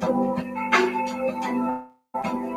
Thank you.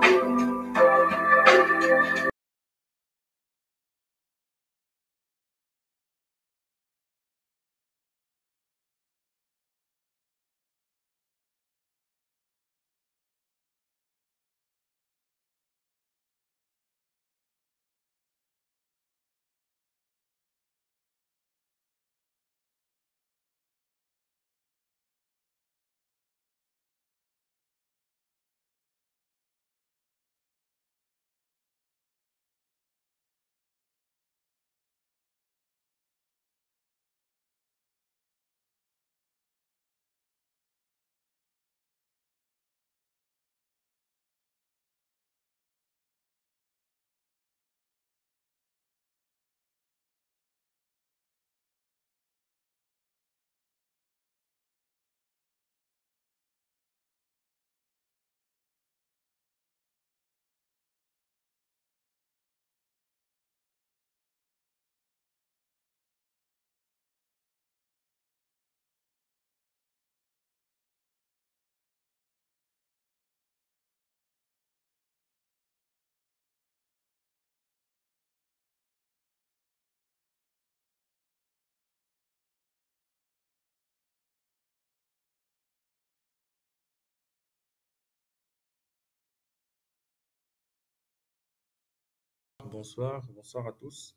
Bonsoir, bonsoir à tous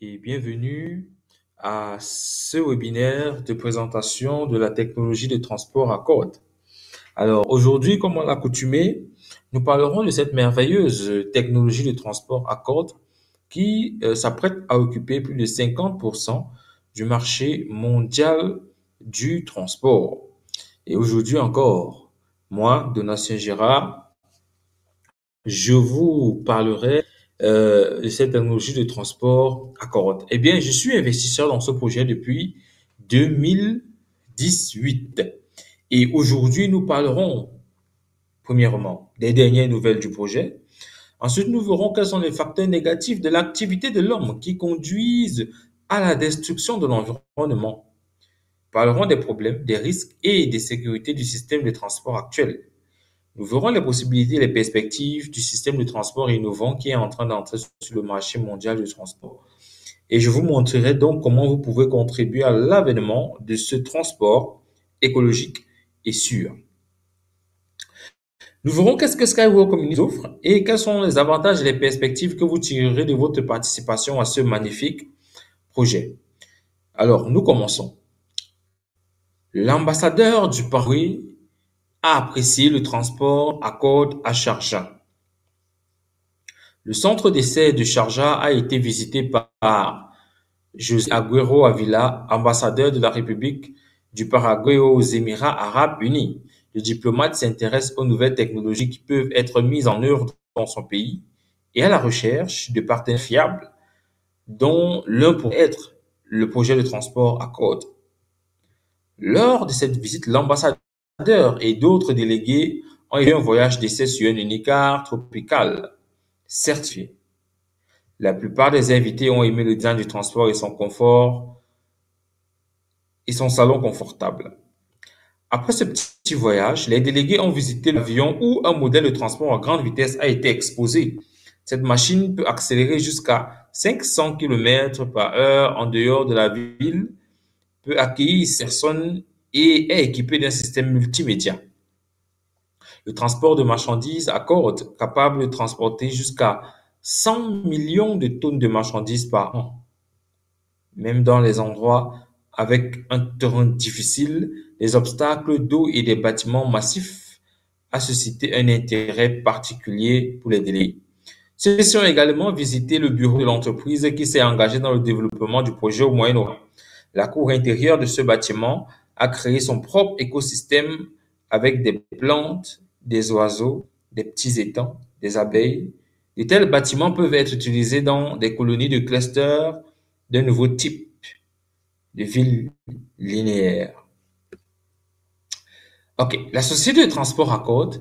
et bienvenue à ce webinaire de présentation de la technologie de transport à corde. Alors aujourd'hui, comme on l'a accoutumé, nous parlerons de cette merveilleuse technologie de transport à corde qui euh, s'apprête à occuper plus de 50% du marché mondial du transport. Et aujourd'hui encore, moi, Donatien Gérard, je vous parlerai euh, de cette technologie de transport à corde. Eh bien, je suis investisseur dans ce projet depuis 2018. Et aujourd'hui, nous parlerons, premièrement, des dernières nouvelles du projet. Ensuite, nous verrons quels sont les facteurs négatifs de l'activité de l'homme qui conduisent à la destruction de l'environnement. Parlerons des problèmes, des risques et des sécurités du système de transport actuel. Nous verrons les possibilités et les perspectives du système de transport innovant qui est en train d'entrer sur le marché mondial du transport. Et je vous montrerai donc comment vous pouvez contribuer à l'avènement de ce transport écologique et sûr. Nous verrons qu'est-ce que Skywalk Community offre et quels sont les avantages et les perspectives que vous tirerez de votre participation à ce magnifique projet. Alors, nous commençons. L'ambassadeur du Paraguay a apprécié le transport à corde à Sharjah. Le centre d'essai de Sharjah a été visité par José Agüero Avila, ambassadeur de la République du Paraguay aux Émirats arabes unis. Le diplomate s'intéresse aux nouvelles technologies qui peuvent être mises en œuvre dans son pays et à la recherche de partenaires fiables, dont l'un pourrait être le projet de transport à corde. Lors de cette visite, l'ambassadeur et d'autres délégués ont eu un voyage d'essai sur un unicar tropical certifié. La plupart des invités ont aimé le design du transport et son confort et son salon confortable. Après ce petit voyage, les délégués ont visité l'avion où un modèle de transport à grande vitesse a été exposé. Cette machine peut accélérer jusqu'à 500 km par heure en dehors de la ville, peut accueillir personnes et est équipé d'un système multimédia. Le transport de marchandises à corde capable de transporter jusqu'à 100 millions de tonnes de marchandises par an. Même dans les endroits avec un terrain difficile, les obstacles d'eau et des bâtiments massifs a suscité un intérêt particulier pour les délégués. Ceux-ci ont également visité le bureau de l'entreprise qui s'est engagée dans le développement du projet au Moyen-Orient. La cour intérieure de ce bâtiment a créé son propre écosystème avec des plantes, des oiseaux, des petits étangs, des abeilles. De tels bâtiments peuvent être utilisés dans des colonies de clusters d'un nouveau type de ville linéaire. Ok, la société de transport Accord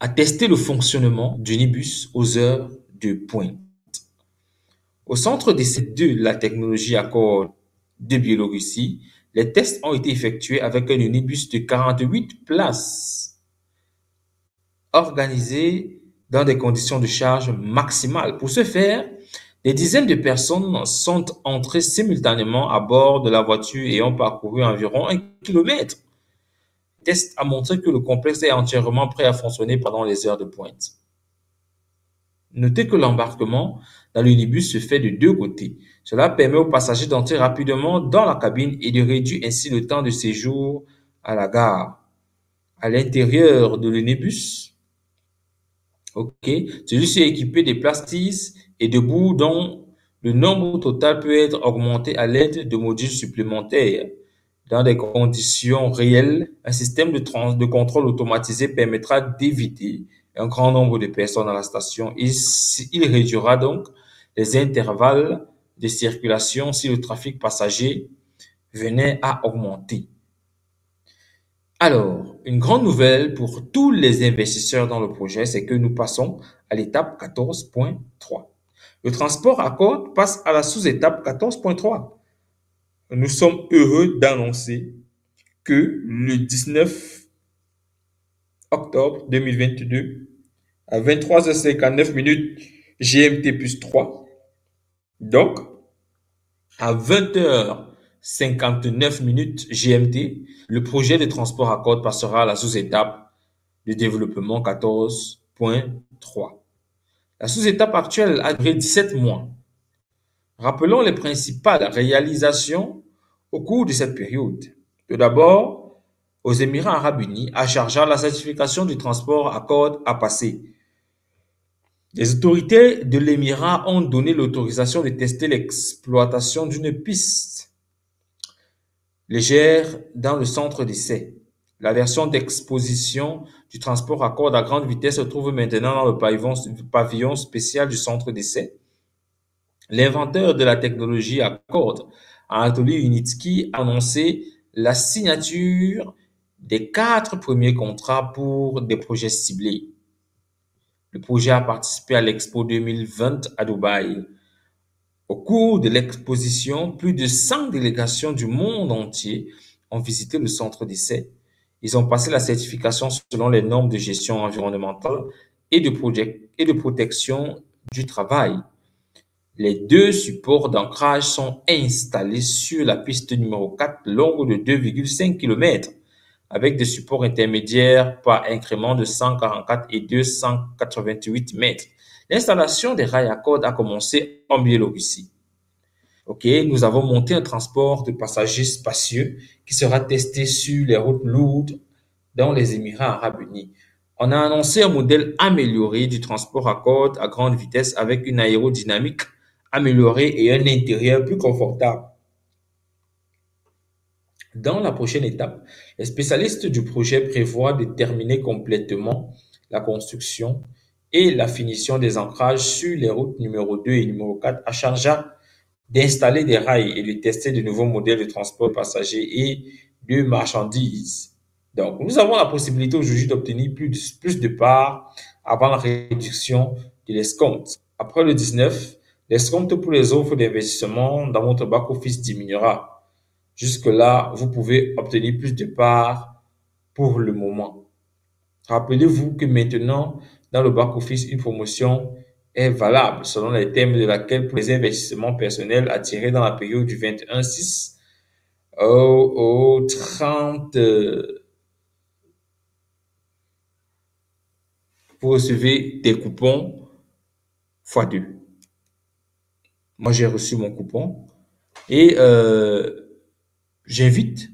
a testé le fonctionnement d'Unibus aux heures de pointe. Au centre de ces deux, la technologie Accord de Biélorussie, les tests ont été effectués avec un unibus de 48 places, organisé dans des conditions de charge maximales. Pour ce faire, des dizaines de personnes sont entrées simultanément à bord de la voiture et ont parcouru environ un kilomètre. Le test a montré que le complexe est entièrement prêt à fonctionner pendant les heures de pointe. Notez que l'embarquement dans l'unibus se fait de deux côtés. Cela permet aux passagers d'entrer rapidement dans la cabine et de réduire ainsi le temps de séjour à la gare. À l'intérieur de l'unibus, ok, celui-ci est équipé de plastiques et de bouts dont le nombre total peut être augmenté à l'aide de modules supplémentaires. Dans des conditions réelles, un système de, de contrôle automatisé permettra d'éviter un grand nombre de personnes à la station. Il, il réduira donc les intervalles de circulation si le trafic passager venait à augmenter. Alors, une grande nouvelle pour tous les investisseurs dans le projet, c'est que nous passons à l'étape 14.3. Le transport à côte passe à la sous-étape 14.3. Nous sommes heureux d'annoncer que le 19 octobre 2022, à 23h59 minutes GMT plus 3, donc à 20h59 minutes GMT, le projet de transport à côte passera à la sous-étape de développement 14.3. La sous-étape actuelle a duré 17 mois. Rappelons les principales réalisations au cours de cette période. Tout d'abord, aux Émirats arabes unis, à Sharjah, la certification du transport à corde a passé. Les autorités de l'Émirat ont donné l'autorisation de tester l'exploitation d'une piste légère dans le centre d'essai. La version d'exposition du transport à corde à grande vitesse se trouve maintenant dans le pavillon, spécial du centre d'essai. L'inventeur de la technologie à corde, Anatoly Unitsky, a annoncé la signature des quatre premiers contrats pour des projets ciblés. Le projet a participé à l'Expo 2020 à Dubaï. Au cours de l'exposition, plus de 100 délégations du monde entier ont visité le centre d'essai. Ils ont passé la certification selon les normes de gestion environnementale et de, et de protection du travail. Les deux supports d'ancrage sont installés sur la piste numéro 4 longue de 2,5 km avec des supports intermédiaires par incrément de 144 et 288 mètres. L'installation des rails à cordes a commencé en Biélorussie. OK, nous avons monté un transport de passagers spacieux qui sera testé sur les routes lourdes dans les Émirats arabes unis. On a annoncé un modèle amélioré du transport à cordes à grande vitesse avec une aérodynamique améliorée et un intérieur plus confortable. Dans la prochaine étape, les spécialistes du projet prévoient de terminer complètement la construction et la finition des ancrages sur les routes numéro 2 et numéro 4 à Sharjah, d'installer des rails et de tester de nouveaux modèles de transport passagers et de marchandises. Donc, nous avons la possibilité aujourd'hui d'obtenir plus de, plus de parts avant la réduction de l'escompte. Après le 19, l'escompte pour les offres d'investissement dans votre back-office diminuera. Jusque-là, vous pouvez obtenir plus de parts pour le moment. Rappelez-vous que maintenant, dans le back-office, une promotion est valable selon les thèmes de laquelle pour les investissements personnels attirés dans la période du 21-6 au, au 30 vous recevez des coupons x2. Moi, j'ai reçu mon coupon et euh, J'invite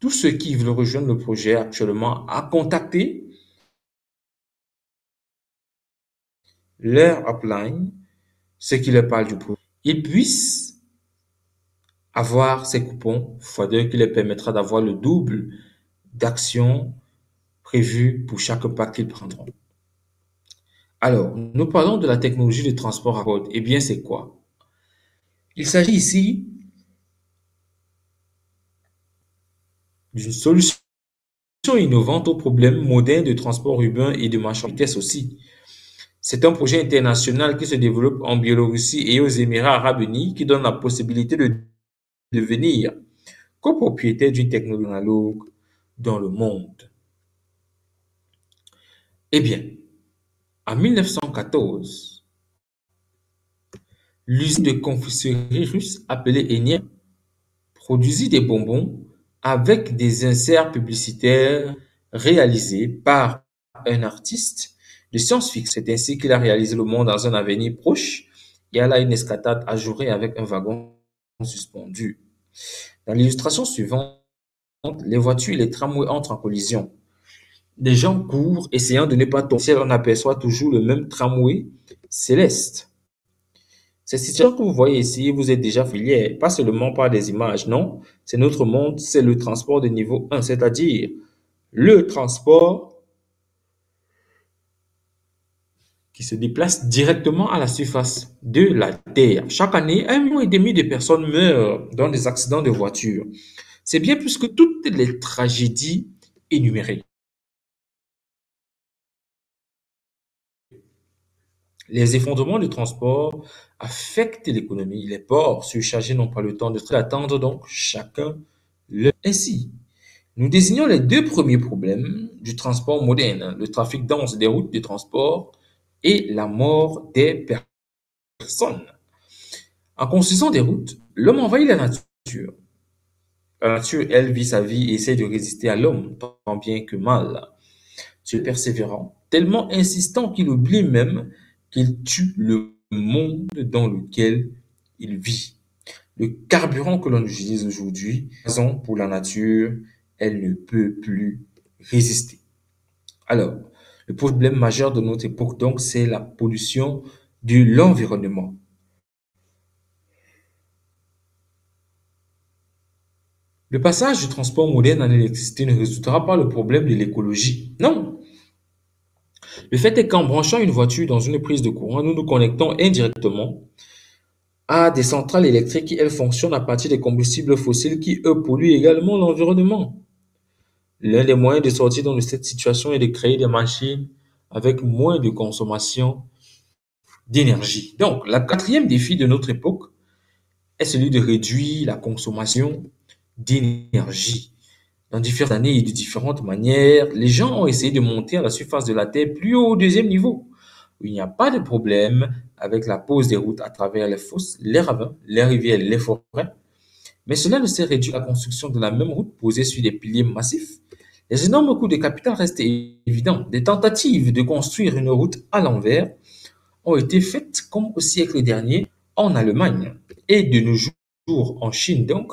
tous ceux qui veulent rejoindre le projet actuellement à contacter leur upline, ce qui leur parle du produit, ils puissent avoir ces coupons x2 qui leur permettra d'avoir le double d'actions prévues pour chaque pas qu'ils prendront. Alors, nous parlons de la technologie de transport à code. Eh bien, c'est quoi? Il s'agit ici d'une solution innovante aux problèmes modernes de transport urbain et de marchandises aussi. C'est un projet international qui se développe en Biélorussie et aux Émirats arabes unis qui donne la possibilité de devenir copropriétaire d'une technologie analogue dans le monde. Eh bien, en 1914, l'usine de confiserie russe appelée Enia produisit des bonbons avec des inserts publicitaires réalisés par un artiste de science-fiction. C'est ainsi qu'il a réalisé le monde dans un avenir proche et elle a une escatade ajourée avec un wagon suspendu. Dans l'illustration suivante, les voitures et les tramways entrent en collision. Des gens courent, essayant de ne pas tomber. On aperçoit toujours le même tramway céleste. Cette situation que vous voyez ici, vous êtes déjà familier, pas seulement par des images, non. C'est notre monde, c'est le transport de niveau 1, c'est-à-dire le transport qui se déplace directement à la surface de la Terre. Chaque année, un million et demi de personnes meurent dans des accidents de voiture. C'est bien plus que toutes les tragédies énumérées. Les effondrements du transport affectent l'économie. Les ports surchargés n'ont pas le temps de attendre, donc chacun le. Ainsi, nous désignons les deux premiers problèmes du transport moderne, le trafic dense des routes de transport et la mort des personnes. En construisant des routes, l'homme envahit la nature. La nature, elle, vit sa vie et essaie de résister à l'homme, tant bien que mal. Tu es persévérant, tellement insistant qu'il oublie même qu'il tue le monde dans lequel il vit. Le carburant que l'on utilise aujourd'hui, pour la nature, elle ne peut plus résister. Alors, le problème majeur de notre époque, donc, c'est la pollution de l'environnement. Le passage du transport moderne en électricité ne résoudra pas le problème de l'écologie. Non, le fait est qu'en branchant une voiture dans une prise de courant, nous nous connectons indirectement à des centrales électriques qui, elles, fonctionnent à partir des combustibles fossiles qui, eux, polluent également l'environnement. L'un des moyens de sortir de cette situation est de créer des machines avec moins de consommation d'énergie. Donc, le quatrième défi de notre époque est celui de réduire la consommation d'énergie dans différentes années et de différentes manières, les gens ont essayé de monter à la surface de la Terre plus haut au deuxième niveau, il n'y a pas de problème avec la pose des routes à travers les fosses, les ravins, les rivières, les forêts. Mais cela ne s'est réduit à la construction de la même route posée sur des piliers massifs. Les énormes coûts de capital restent évidents. Des tentatives de construire une route à l'envers ont été faites comme au siècle dernier en Allemagne et de nos jours en Chine donc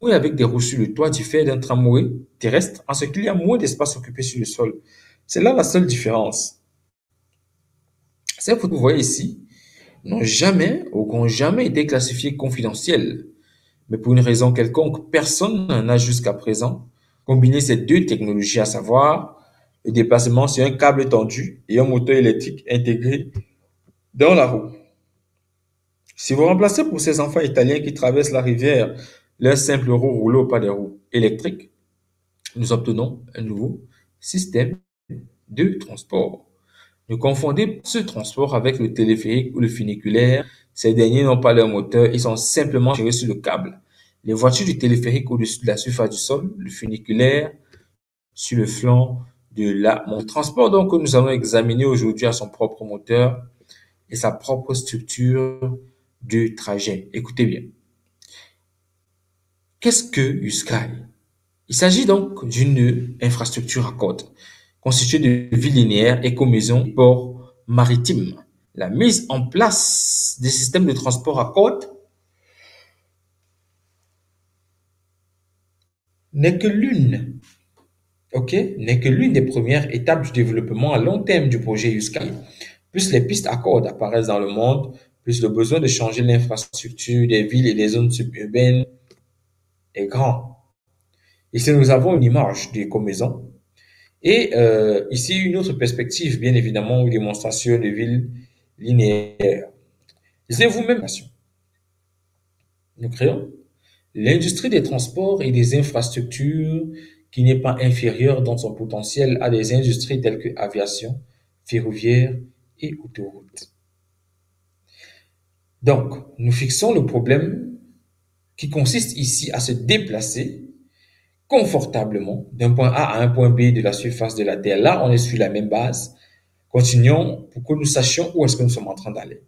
oui, avec des roues sur le toit fait d'un tramway terrestre, en ce qu'il y a moins d'espace occupé sur le sol. C'est là la seule différence. Ces photos que vous voyez ici n'ont jamais ou n'ont jamais été classifiées confidentielles. Mais pour une raison quelconque, personne n'a jusqu'à présent combiné ces deux technologies, à savoir le déplacement sur un câble tendu et un moteur électrique intégré dans la roue. Si vous remplacez pour ces enfants italiens qui traversent la rivière leur simple roue roulée pas des roues électriques, nous obtenons un nouveau système de transport. Ne confondez ce transport avec le téléphérique ou le funiculaire. Ces derniers n'ont pas leur moteur, ils sont simplement tirés sur le câble. Les voitures du téléphérique au-dessus de la surface du sol, le funiculaire sur le flanc de la Le transport donc que nous allons examiner aujourd'hui a son propre moteur et sa propre structure de trajet. Écoutez bien. Qu'est-ce que USKY? Il s'agit donc d'une infrastructure à côte constituée de villes linéaires, écomaisons ports maritimes. La mise en place des systèmes de transport à côte n'est que l'une, n'est que l'une des premières étapes du développement à long terme du projet USKY. Plus les pistes à cordes apparaissent dans le monde, plus le besoin de changer l'infrastructure des villes et des zones suburbaines est grand. Ici, nous avons une image des combinaisons et euh, ici une autre perspective, bien évidemment, une démonstration de villes linéaires. Lisez vous-même. Nous créons l'industrie des transports et des infrastructures qui n'est pas inférieure dans son potentiel à des industries telles que aviation, ferroviaire et autoroute. Donc, nous fixons le problème qui consiste ici à se déplacer confortablement d'un point A à un point B de la surface de la Terre. Là, on est sur la même base. Continuons pour que nous sachions où est-ce que nous sommes en train d'aller.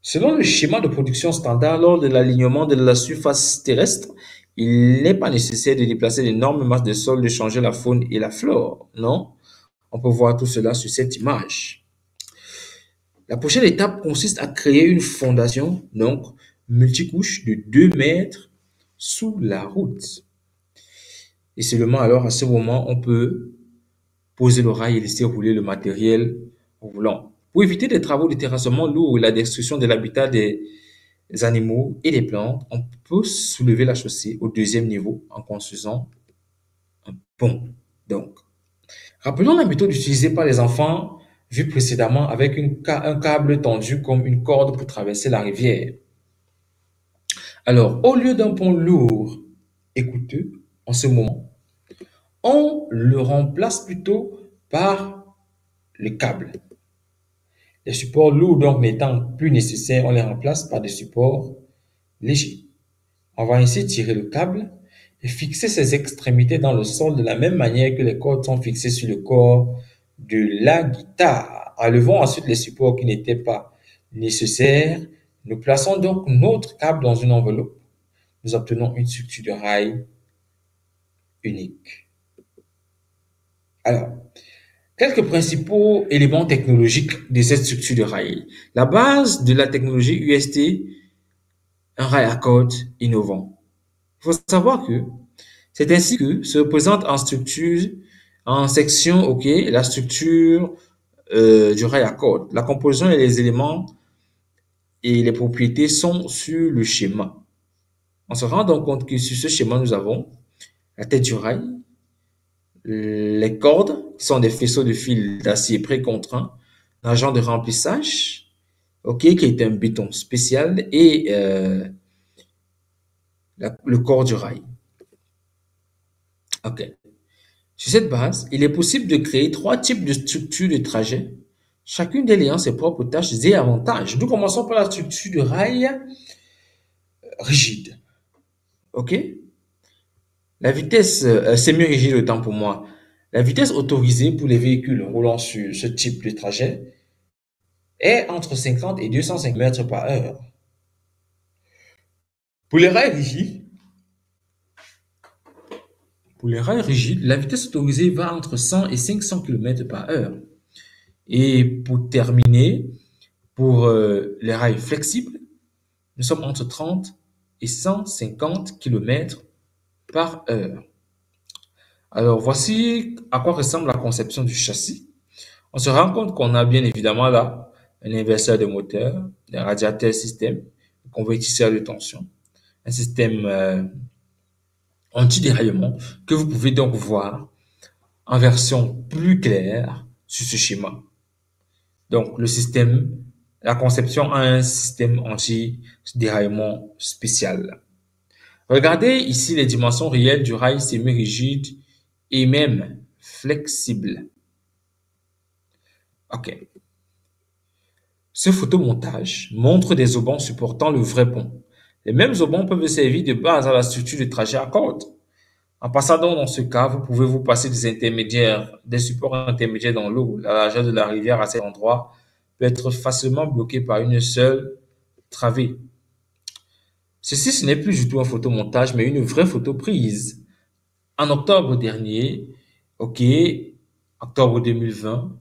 Selon le schéma de production standard, lors de l'alignement de la surface terrestre, il n'est pas nécessaire de déplacer d'énormes masses de sol, de changer la faune et la flore. Non, on peut voir tout cela sur cette image. La prochaine étape consiste à créer une fondation, donc multicouche de 2 mètres sous la route. Et seulement alors, à ce moment, on peut poser le rail et laisser rouler le matériel roulant. Pour éviter des travaux de terrassement lourds et la destruction de l'habitat des animaux et des plantes, on peut soulever la chaussée au deuxième niveau en construisant un pont. Donc, rappelons la méthode utilisée par les enfants vue précédemment avec un câble tendu comme une corde pour traverser la rivière. Alors, au lieu d'un pont lourd et coûteux, en ce moment, on le remplace plutôt par le câble. Les supports lourds donc n'étant plus nécessaires, on les remplace par des supports légers. On va ainsi tirer le câble et fixer ses extrémités dans le sol de la même manière que les cordes sont fixées sur le corps de la guitare. Enlevons ensuite les supports qui n'étaient pas nécessaires. Nous plaçons donc notre câble dans une enveloppe. Nous obtenons une structure de rail unique. Alors, quelques principaux éléments technologiques de cette structure de rail. La base de la technologie UST, un rail à code innovant. Il faut savoir que c'est ainsi que se représente en structure, en section, ok, la structure euh, du rail à code. La composition et les éléments et les propriétés sont sur le schéma. On se rend donc compte que sur ce schéma, nous avons la tête du rail, les cordes, qui sont des faisceaux de fil d'acier précontraints, l'agent de remplissage, ok, qui est un béton spécial, et euh, le corps du rail. Ok. Sur cette base, il est possible de créer trois types de structures de trajet, chacune d'elles ayant ses propres tâches et avantages. Nous commençons par la structure de rail rigide. OK? La vitesse, euh, c'est mieux rigide temps pour moi. La vitesse autorisée pour les véhicules roulant sur ce type de trajet est entre 50 et 205 mètres par heure. Pour les rails rigides, pour les rails rigides, la vitesse autorisée va entre 100 et 500 km par heure. Et pour terminer, pour euh, les rails flexibles, nous sommes entre 30 et 150 km par heure. Alors, voici à quoi ressemble la conception du châssis. On se rend compte qu'on a bien évidemment là un inverseur de moteur, un radiateur système, un convertisseur de tension, un système euh, anti-déraillement que vous pouvez donc voir en version plus claire sur ce schéma. Donc, le système la conception a un système anti-déraillement spécial. Regardez ici les dimensions réelles du rail semi-rigide et même flexible. OK. Ce photomontage montre des aubans supportant le vrai pont. Les mêmes aubans peuvent servir de base à la structure de trajet à corde. En passant dans ce cas, vous pouvez vous passer des intermédiaires, des supports intermédiaires dans l'eau. La largeur de la rivière à cet endroit peut être facilement bloqué par une seule travée. Ceci, ce n'est plus du tout un photomontage, mais une vraie photo prise. En octobre dernier, ok, octobre 2020,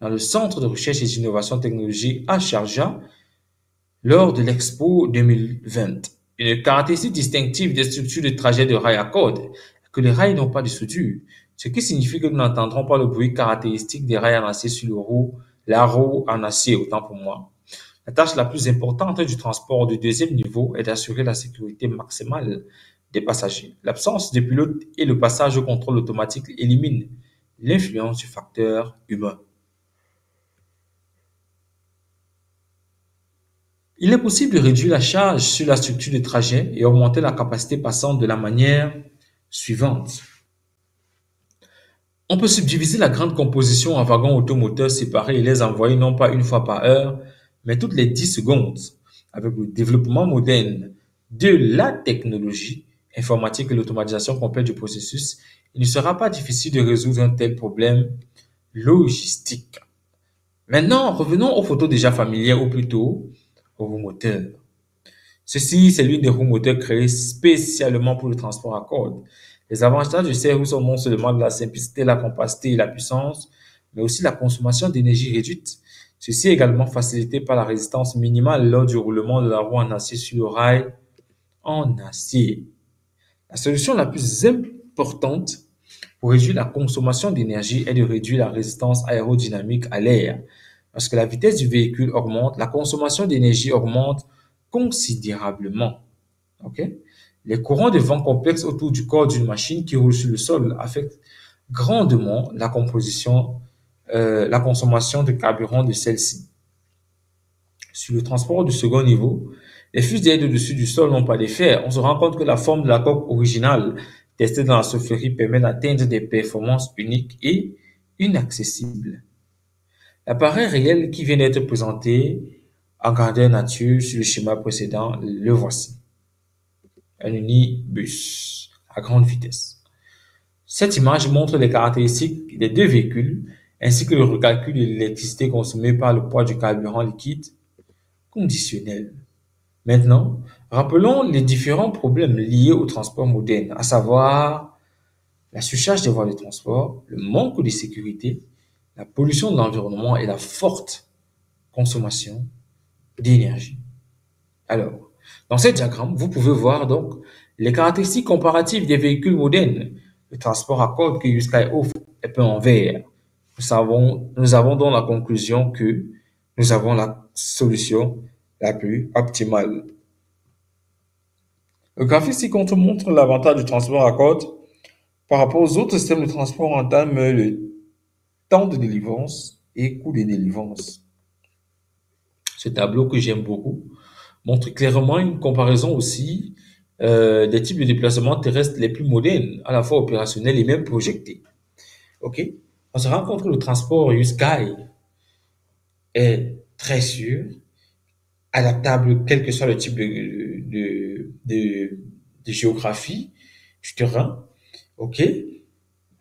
dans le Centre de recherche et d'innovation technologique à Sharjah, lors de l'Expo 2020. Une caractéristique distinctive des structures de trajet de rail à corde que les rails n'ont pas de soudure, ce qui signifie que nous n'entendrons pas le bruit caractéristique des rails amassés sur le roue la roue en acier, autant pour moi. La tâche la plus importante du transport du deuxième niveau est d'assurer la sécurité maximale des passagers. L'absence de pilote et le passage au contrôle automatique éliminent l'influence du facteur humain. Il est possible de réduire la charge sur la structure de trajet et augmenter la capacité passante de la manière suivante. On peut subdiviser la grande composition en wagons automoteurs séparés et les envoyer non pas une fois par heure, mais toutes les 10 secondes. Avec le développement moderne de la technologie informatique et l'automatisation complète du processus, il ne sera pas difficile de résoudre un tel problème logistique. Maintenant, revenons aux photos déjà familières ou plutôt aux moteurs. Ceci, c'est l'une des roues moteurs créées spécialement pour le transport à cordes. Les avantages de ces roues sont non seulement la simplicité, la compacité et la puissance, mais aussi la consommation d'énergie réduite. Ceci est également facilité par la résistance minimale lors du roulement de la roue en acier sur le rail en acier. La solution la plus importante pour réduire la consommation d'énergie est de réduire la résistance aérodynamique à l'air. Lorsque la vitesse du véhicule augmente, la consommation d'énergie augmente considérablement. Les courants de vent complexes autour du corps d'une machine qui roule sur le sol affectent grandement la composition, euh, la consommation de carburant de celle-ci. Sur le transport du second niveau, les fusées au-dessus du sol n'ont pas d'effet. On se rend compte que la forme de la coque originale testée dans la soufflerie permet d'atteindre des performances uniques et inaccessibles. L'appareil réel qui vient d'être présenté en grandeur nature sur le schéma précédent, le voici. Un unibus à grande vitesse. Cette image montre les caractéristiques des deux véhicules ainsi que le recalcul de l'électricité consommée par le poids du carburant liquide conditionnel. Maintenant, rappelons les différents problèmes liés au transport moderne, à savoir la surcharge des voies de transport, le manque de sécurité, la pollution de l'environnement et la forte consommation d'énergie. Alors, dans ce diagramme, vous pouvez voir donc les caractéristiques comparatives des véhicules modernes. Le transport à code que Uskai offre est peu en vert. Nous, savons, nous avons donc la conclusion que nous avons la solution la plus optimale. Le graphique ci-contre montre l'avantage du transport à code par rapport aux autres systèmes de transport en termes de temps de délivrance et coût de délivrance. Ce tableau que j'aime beaucoup montre clairement une comparaison aussi euh, des types de déplacements terrestres les plus modernes, à la fois opérationnels et même projetés. OK? On se rend compte que le transport U-Sky est très sûr, adaptable quel que soit le type de, de, de, de géographie du terrain. OK?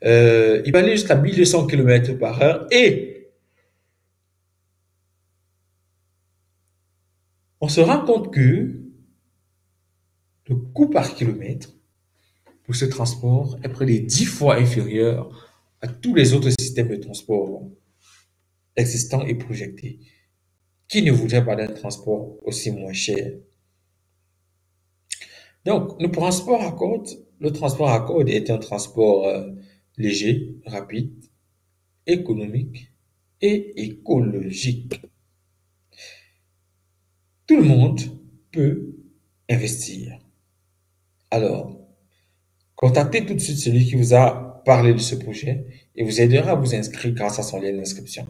Euh, il va aller jusqu'à 1200 km par heure et on se rend compte que le coût par kilomètre pour ce transport est près de 10 fois inférieur à tous les autres systèmes de transport existants et projetés. Qui ne voudrait pas d'un transport aussi moins cher? Donc, le transport à côte, le transport à côte est un transport euh, léger, rapide, économique et écologique. Tout le monde peut investir. Alors, contactez tout de suite celui qui vous a parlé de ce projet et vous aidera à vous inscrire grâce à son lien d'inscription.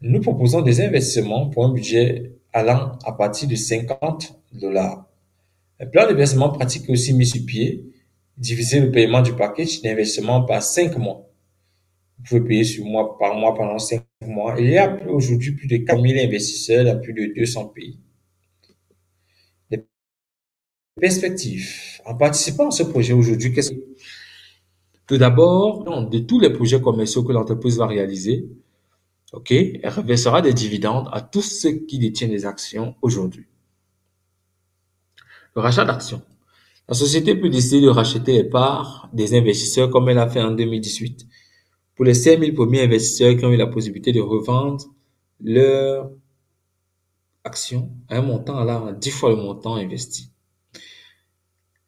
Nous proposons des investissements pour un budget allant à partir de 50 dollars. Un plan d'investissement pratique est aussi mis sur pied diviser le paiement du package d'investissement par 5 mois. Vous pouvez payer sur mois par mois pendant 5 mois. Il y a aujourd'hui plus de 4000 investisseurs dans plus de 200 pays. Les perspectives. En participant à ce projet aujourd'hui, qu'est-ce que... Tout d'abord, de tous les projets commerciaux que l'entreprise va réaliser, OK, elle reversera des dividendes à tous ceux qui détiennent des actions aujourd'hui. Le rachat d'actions. La société peut décider de racheter les parts des investisseurs comme elle a fait en 2018 pour les 5000 premiers investisseurs qui ont eu la possibilité de revendre leurs actions à un montant allant à 10 fois le montant investi.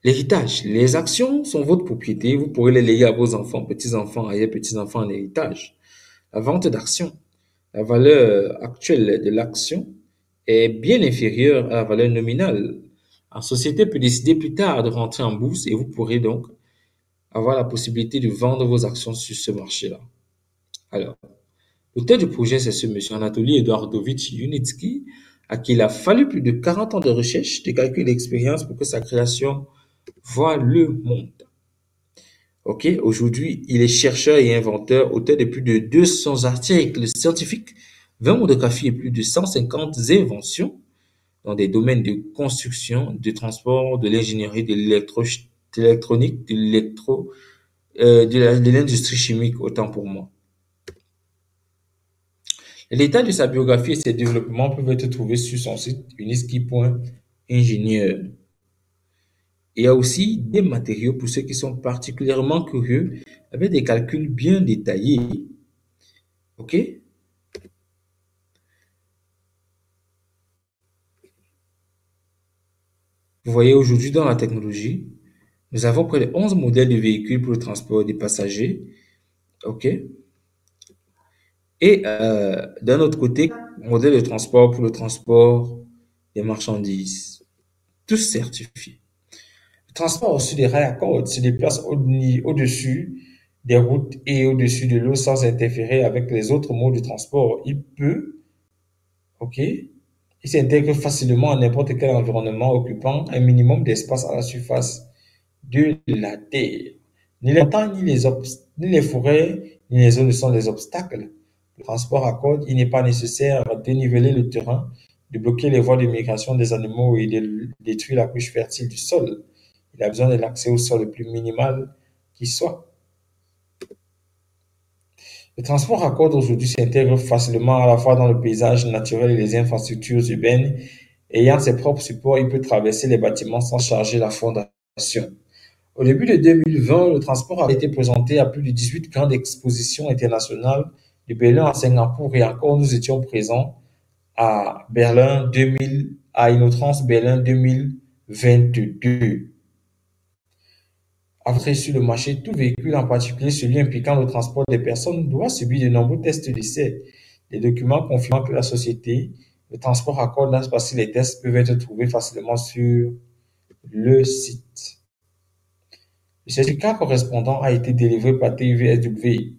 L'héritage. Les actions sont votre propriété. Vous pourrez les léguer à vos enfants, petits-enfants, arrière-petits-enfants en héritage. La vente d'actions. la valeur actuelle de l'action est bien inférieure à la valeur nominale. La société peut décider plus tard de rentrer en bourse et vous pourrez donc avoir la possibilité de vendre vos actions sur ce marché-là. Alors, l'auteur du projet, c'est ce monsieur Anatoly Eduardovich Yunitsky, à qui il a fallu plus de 40 ans de recherche, de calcul et d'expérience pour que sa création voit le monde. Ok, aujourd'hui, il est chercheur et inventeur, auteur de plus de 200 articles scientifiques, 20 monographies et plus de 150 inventions dans des domaines de construction, de transport, de l'ingénierie, de l'électronique, de l'électro, euh, de l'industrie chimique, autant pour moi. L'état de sa biographie et ses développements peuvent être trouvés sur son site uniski.ingénieur. Il y a aussi des matériaux pour ceux qui sont particulièrement curieux avec des calculs bien détaillés. OK? Vous voyez, aujourd'hui, dans la technologie, nous avons près de 11 modèles de véhicules pour le transport des passagers. OK? Et euh, d'un autre côté, modèle de transport pour le transport des marchandises. Tous certifiés transport au des rails à cordes se déplace au-dessus des routes et au-dessus de l'eau sans interférer avec les autres modes de transport. Il peut, ok, il s'intègre facilement à n'importe quel environnement occupant un minimum d'espace à la surface de la Terre. Ni les montagnes, ni les, ni les forêts, ni les zones ne sont des obstacles. Le transport à cordes, il n'est pas nécessaire de déniveler le terrain, de bloquer les voies de migration des animaux et de détruire la couche fertile du sol. Il a besoin de l'accès au sol le plus minimal qui soit. Le transport à cordes aujourd'hui s'intègre facilement à la fois dans le paysage naturel et les infrastructures urbaines. Ayant ses propres supports, il peut traverser les bâtiments sans charger la fondation. Au début de 2020, le transport a été présenté à plus de 18 grandes expositions internationales de Berlin à Singapour et encore nous étions présents à Berlin 2000, à Innotrans Berlin 2022. Après, sur le marché, tout véhicule, en particulier celui impliquant le transport des personnes, doit subir de nombreux tests d'essai. Les documents confirmant que la société, le transport accord a passé les tests peuvent être trouvés facilement sur le site. Le certificat correspondant a été délivré par TVSW.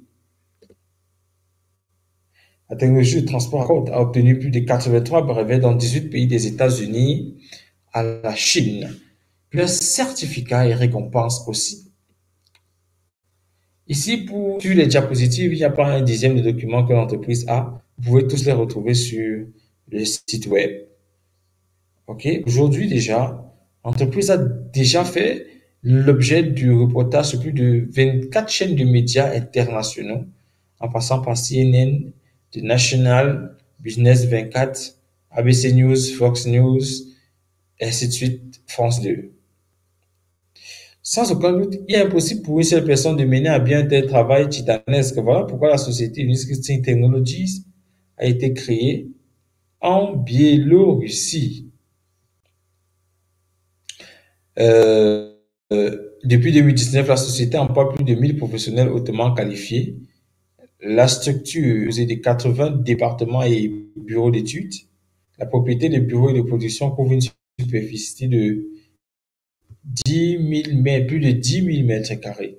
La technologie de transport accord a obtenu plus de 83 brevets dans 18 pays des États-Unis à la Chine. Le certificat et récompense aussi. Ici, pour sur les diapositives, il n'y a pas un dixième de documents que l'entreprise a. Vous pouvez tous les retrouver sur le site web. OK? Aujourd'hui déjà, l'entreprise a déjà fait l'objet du reportage sur plus de 24 chaînes de médias internationaux, en passant par CNN, The National, Business 24, ABC News, Fox News, et ainsi de suite, France 2. Sans aucun doute, il est impossible pour une seule personne de mener à bien un tel travail titanesque. Voilà pourquoi la société Uniscripting Technologies a été créée en Biélorussie. Euh, euh, depuis 2019, la société emploie plus de 1000 professionnels hautement qualifiés. La structure est de 80 départements et bureaux d'études. La propriété des bureaux et de production couvre une superficie de 10 000 mètres, plus de 10 000 mètres carrés.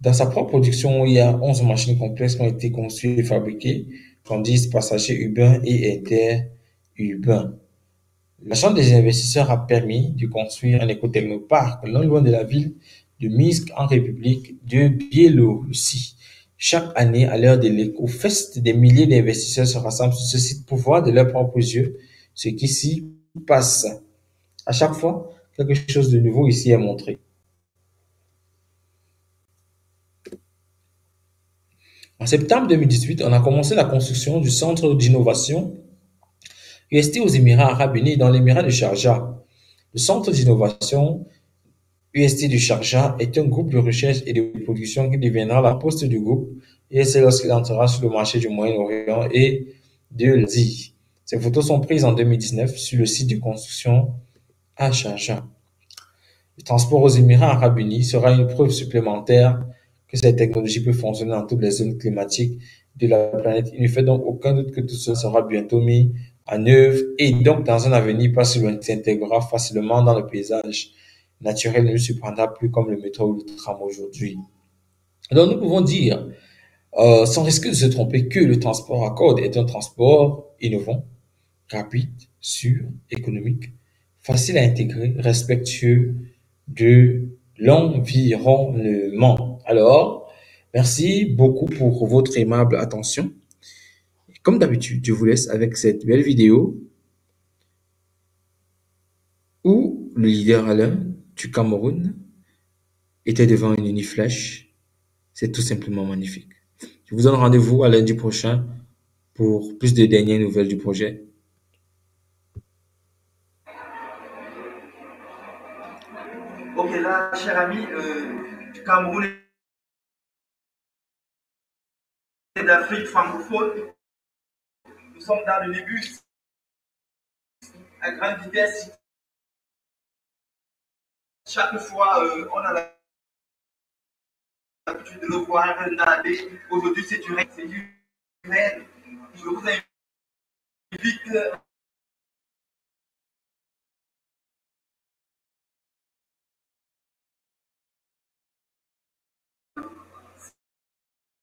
Dans sa propre production, il y a 11 machines complexes qui ont été conçues et fabriquées, tandis passagers urbains et interurbains. L'achat des investisseurs a permis de construire un écotechnoparc non loin de la ville de Minsk en République de Biélorussie. Chaque année, à l'heure de l'éco-fest, des milliers d'investisseurs se rassemblent sur ce site pour voir de leurs propres yeux ce qui s'y passe. À chaque fois, quelque chose de nouveau ici est montré. En septembre 2018, on a commencé la construction du centre d'innovation UST aux Émirats arabes unis dans l'émirat de Sharjah. Le centre d'innovation UST de Sharjah est un groupe de recherche et de production qui deviendra la poste du groupe c'est lorsqu'il entrera sur le marché du Moyen-Orient et de l'Asie. Ces photos sont prises en 2019 sur le site de construction Le transport aux Émirats arabes unis sera une preuve supplémentaire que cette technologie peut fonctionner dans toutes les zones climatiques de la planète. Il ne fait donc aucun doute que tout cela sera bientôt mis en œuvre et donc dans un avenir pas si loin s'intégrera facilement dans le paysage naturel, ne se prendra plus comme le métro ou le tram aujourd'hui. Donc nous pouvons dire, euh, sans risquer de se tromper, que le transport à corde est un transport innovant, rapide, sûr, économique, facile à intégrer, respectueux de l'environnement. Alors, merci beaucoup pour votre aimable attention. Comme d'habitude, je vous laisse avec cette belle vidéo où le leader Alain du Cameroun était devant une uniflash. C'est tout simplement magnifique. Je vous donne rendez-vous à lundi prochain pour plus de dernières nouvelles du projet. Ok, là, cher ami, euh, du Cameroun et d'Afrique francophone, nous sommes dans le début à grande vitesse. Chaque fois, euh, on a l'habitude de le voir nader. Aujourd'hui, c'est du réel. C'est du réel. Je vous invite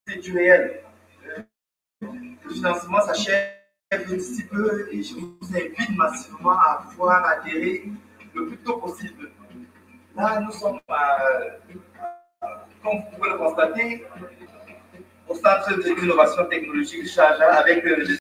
réel. Le financement s'achève d'ici peu et je vous invite massivement à pouvoir adhérer le plus tôt possible. Là, nous sommes, euh, comme vous pouvez le constater, au centre d'innovation technologique Charja avec euh,